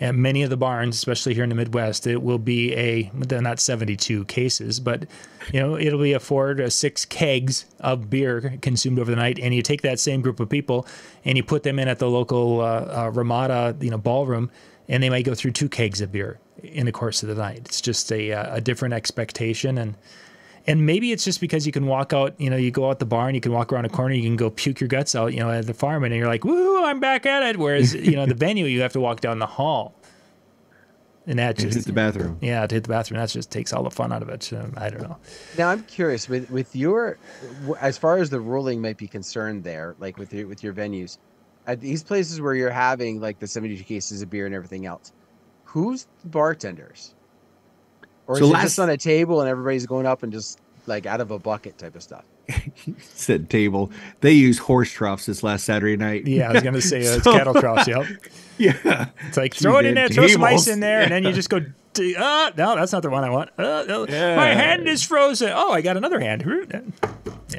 at many of the barns, especially here in the Midwest, it will be a not seventy two cases, but you know it'll be a four to six kegs of beer consumed over the night. And you take that same group of people and you put them in at the local uh, uh, Ramada, you know, ballroom, and they might go through two kegs of beer in the course of the night. It's just a uh, a different expectation and. And maybe it's just because you can walk out, you know, you go out the barn, you can walk around a corner, you can go puke your guts out, you know, at the farm, and you're like, woo, I'm back at it. Whereas, you know, the venue, you have to walk down the hall. And that Just just, hit the bathroom. yeah, to hit the bathroom, that just takes all the fun out of it. Um, I don't know. Now I'm curious with with your, as far as the ruling might be concerned, there, like with your with your venues, at these places where you're having like the 72 cases of beer and everything else, who's the bartenders? Or So is it last- just on a table and everybody's going up and just like out of a bucket type of stuff? Said table. They use horse troughs this last Saturday night. Yeah, I was going to say uh, it's So- cattle troughs. Yep. yeah. It's like Gee, throw it in man, there, throw some ice in there, and then you just go, d- uh, no, that's not the one I want. Uh, no, My hand is frozen. Oh, I got another hand.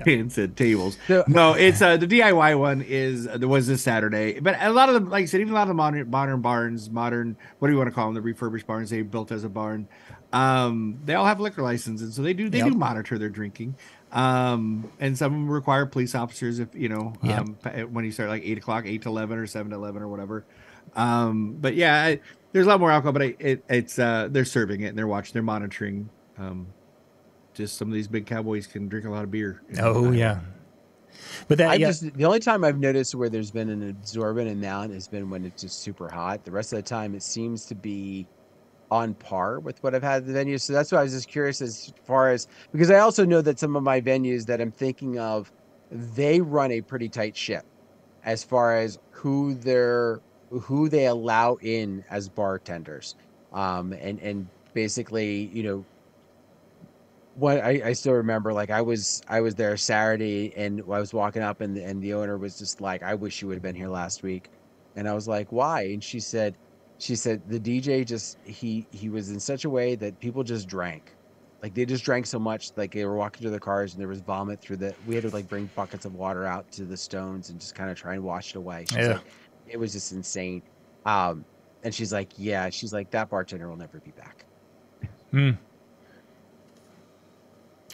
and said tables. So- no, it's uh, the DIY one is uh, there was this Saturday, but a lot of them, like I said, even a lot of the modern modern barns, modern what do you want to call them, the refurbished barns they built as a barn, um, they all have liquor licenses, so they do they Yep. do monitor their drinking. Um, and some of them require police officers if you know Yep. um, when you start like eight o'clock, eight to eleven, or seven to eleven, or whatever. Um, but yeah, I, there's a lot more alcohol, but I, it, it's uh, they're serving it and they're watching, they're monitoring. Um, just some of these big cowboys can drink a lot of beer. Oh, yeah. But that, I yeah, just the only time I've noticed where there's been an absorbent amount has been when it's just super hot. The rest of the time, it seems to be on par with what I've had at the venue. So that's why I was just curious as far as because I also know that some of my venues that I'm thinking of, they run a pretty tight ship as far as who they're who they allow in as bartenders, um, and and basically you know what I, I still remember like I was I was there Saturday and I was walking up and and the owner was just like I wish you would have been here last week. And I was like why? And she said she said the DJ just he he was in such a way that people just drank like they just drank so much like they were walking to their cars and there was vomit through the we had to like bring buckets of water out to the stones and just kind of try and wash it away she's Yeah. like it was just insane um and she's like yeah she's like that bartender will never be back Hmm.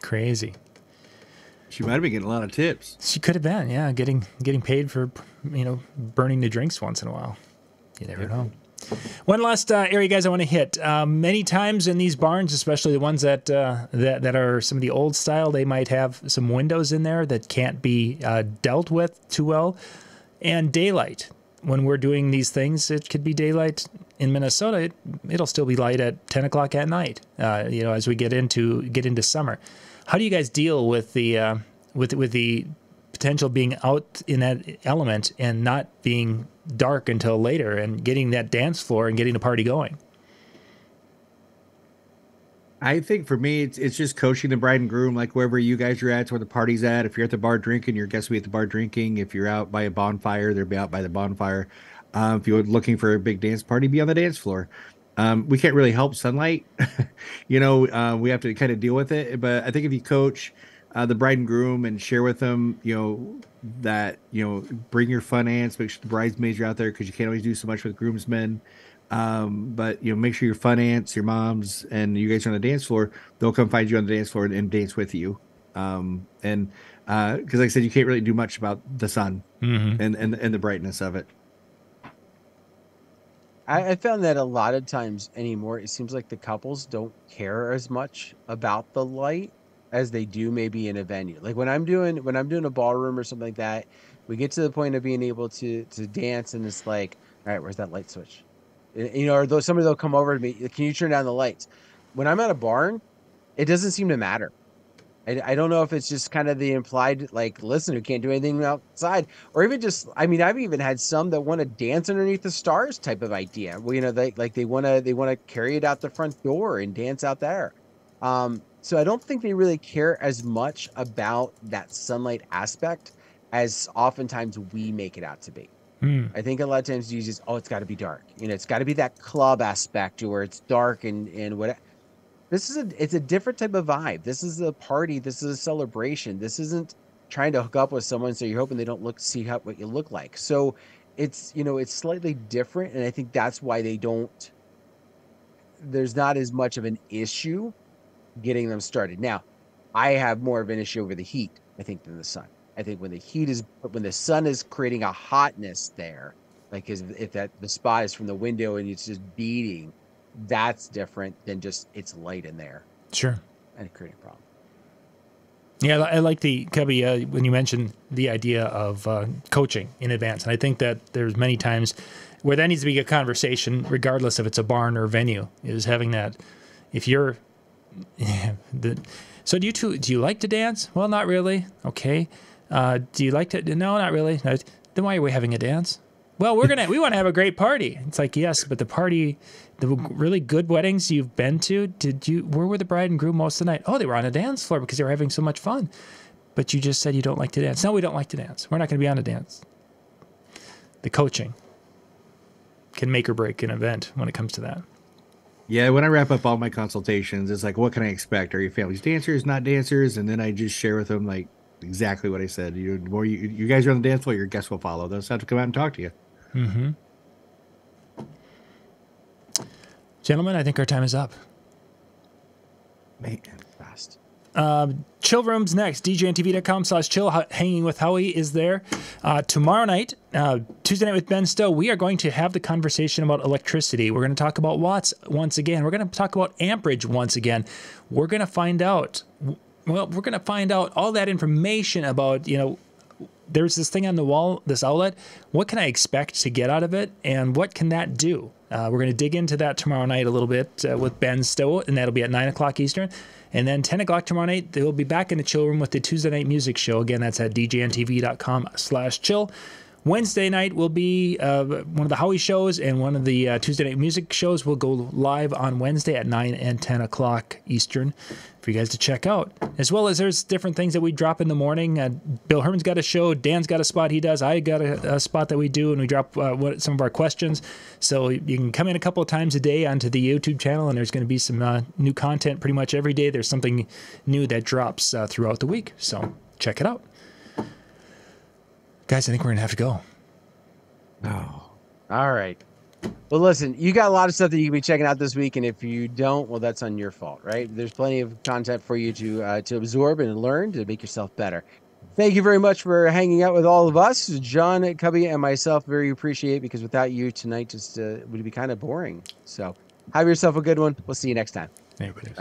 crazy. She might have been getting a lot of tips. She could have been, yeah, getting getting paid for you know burning the drinks once in a while. You never know. One last uh, area, guys, I want to hit. Um, many times in these barns, especially the ones that uh, that that are some of the old style, they might have some windows in there that can't be uh, dealt with too well, and daylight. When we're doing these things, it could be daylight in Minnesota. It, it'll still be light at ten o'clock at night. Uh, you know, as we get into get into summer. How do you guys deal with the uh, with with the potential being out in that element and not being dark until later and getting that dance floor and getting the party going? I think for me, it's it's just coaching the bride and groom, like wherever you guys are at, where the party's at. If you're at the bar drinking, your guests will be at the bar drinking. If you're out by a bonfire, they'll be out by the bonfire. Um, if you're looking for a big dance party, be on the dance floor. Um, we can't really help sunlight, you know. Uh, we have to kind of deal with it. But I think if you coach uh, the bride and groom and share with them, you know, that you know, bring your fun aunts. make sure the bridesmaids are out there because you can't always do so much with groomsmen. Um, but you know, make sure your fun aunts, your moms, and you guys are on the dance floor. They'll come find you on the dance floor and, and dance with you. Um, and because, like I said, you can't really do much about the sun Mm-hmm. and, and and the brightness of it. I, I found that a lot of times anymore, it seems like the couples don't care as much about the light as they do maybe in a venue. Like when I'm doing when I'm doing a ballroom or something like that, we get to the point of being able to to dance, and it's like, all right, where's that light switch? You know, or though somebody will come over to me, can you turn down the lights? When I'm at a barn, it doesn't seem to matter. I, I don't know if it's just kind of the implied like listen who can't do anything outside or even just i mean i've even had some that want to dance underneath the stars type of idea well, you know they like they want to they want to carry it out the front door and dance out there um so i don't think they really care as much about that sunlight aspect as oftentimes we make it out to be Hmm. I think a lot of times you just, oh, it's got to be dark. You know, it's got to be that club aspect where it's dark and and what. This is a it's a different type of vibe. This is a party. This is a celebration. This isn't trying to hook up with someone so you're hoping they don't look see how, what you look like. So it's you know it's slightly different, and I think that's why they don't. There's not as much of an issue getting them started. Now, I have more of an issue over the heat, I think, than the sun. I think when the heat is when the sun is creating a hotness there, like if, if that the spot is from the window and it's just beating, that's different than just it's light in there Sure. and creating a problem. Yeah, I I like the Cubby uh, when you mentioned the idea of uh, coaching in advance, and I think that there's many times where that needs to be a conversation, regardless if it's a barn or venue, is having that. If you're, yeah, the, so do you two? Do you like to dance? Well, not really. Okay. Uh, do you like to? No, not really. No. Then why are we having a dance? Well, we're gonna we want to have a great party. It's like yes, but the party, the really good weddings you've been to, did you? Where were the bride and groom most of the night? Oh, they were on a dance floor because they were having so much fun. But you just said you don't like to dance. No, we don't like to dance. We're not going to be on a dance. The coaching can make or break an event when it comes to that. Yeah, when I wrap up all my consultations, it's like, what can I expect? Are your families dancers, not dancers? And then I just share with them like exactly what I said. You, the more you, you guys are on the dance floor, your guests will follow. They'll just have to come out and talk to you. Mm-hmm. Gentlemen, I think our time is up. Man, Fast. Chill Rooms next. DJNTV.com slash chill. Hanging with Howie is there. Uh, tomorrow night, uh, Tuesday night with Ben Stowe, we are going to have the conversation about electricity. We're going to talk about watts once again. We're going to talk about amperage once again. We're going to find out, well, we're going to find out all that information about, you know, there's this thing on the wall, this outlet. What can I expect to get out of it, and what can that do? Uh, we're going to dig into that tomorrow night a little bit uh, with Ben Stowe, and that'll be at 9 o'clock Eastern. And then 10 o'clock tomorrow night, they will be back in the chill room with the Tuesday night music show. Again, that's at djntv.com slash chill. Wednesday night will be uh, one of the Howie shows, and one of the uh, Tuesday night music shows will go live on Wednesday at 9 and 10 o'clock Eastern for you guys to check out. As well as there's different things that we drop in the morning. Uh, Bill Herman's got a show, Dan's got a spot he does, I got a, a spot that we do, and we drop uh, what, some of our questions. So you can come in a couple of times a day onto the YouTube channel, and there's going to be some uh, new content pretty much every day. There's something new that drops uh, throughout the week. So check it out. Guys, I think we're to have to go. no. All right. Well, listen, you got a lot of stuff that you can be checking out this week, and if you don't, well, that's on your fault, right? There's plenty of content for you to uh, to absorb and learn to make yourself better. Thank you very much for hanging out with all of us, John, Cubby, and myself. Very appreciate because without you tonight, just uh, would be kind of boring. So, have yourself a good one. We'll see you next time. Everybody.